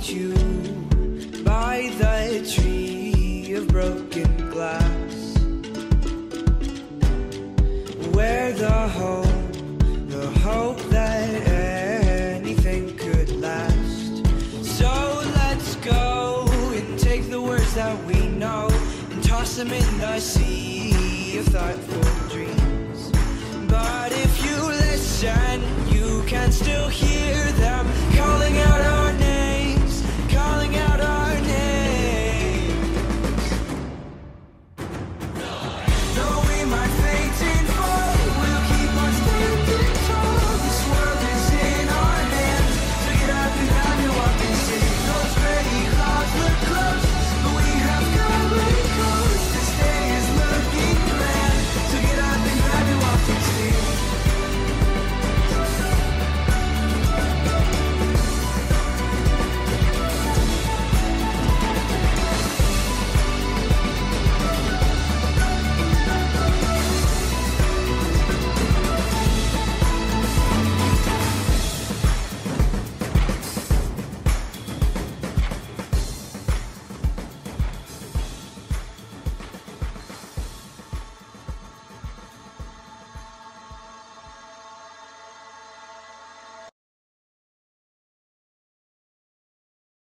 meet you by the tree of broken glass. Where the hope, the hope that anything could last. So let's go and take the words that we know and toss them in the sea of thoughtful